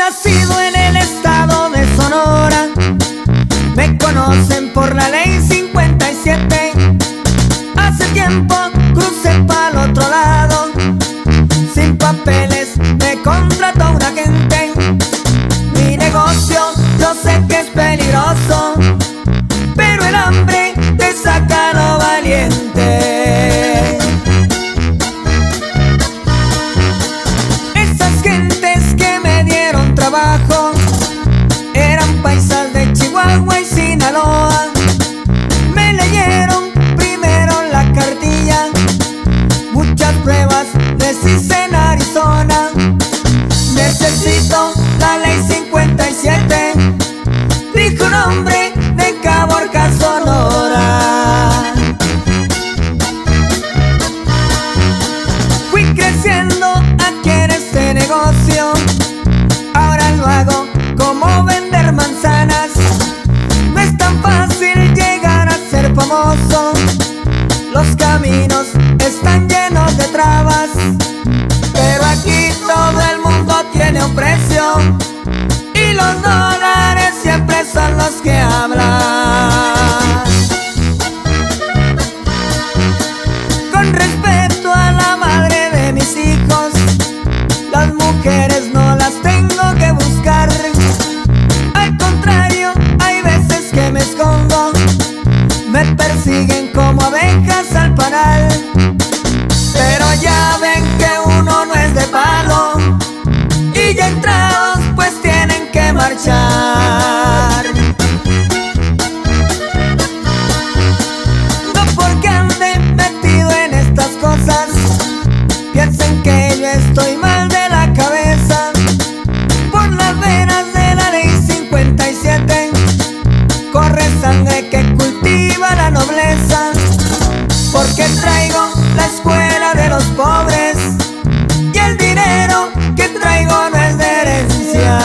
nacido en el estado de Sonora. Me conocen por la ley 57. Hace tiempo crucé para el otro lado. Sin papeles me contrató una gente. Mi negocio yo sé que es hice en Arizona. Necesito la ley 57, dijo un hombre de Caborca, Sonora. Fui creciendo aquí en este negocio. Ahora lo hago como vender manzanas. No es tan fácil llegar a ser famoso. Los caminos están llenos de trabas. Tiene precio. Y los dólares siempre son los que hablan. Con respeto a la madre de mis hijos, las mujeres no las tengo que buscar. Al contrario, hay veces que me escondo, me persiguen como al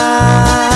side.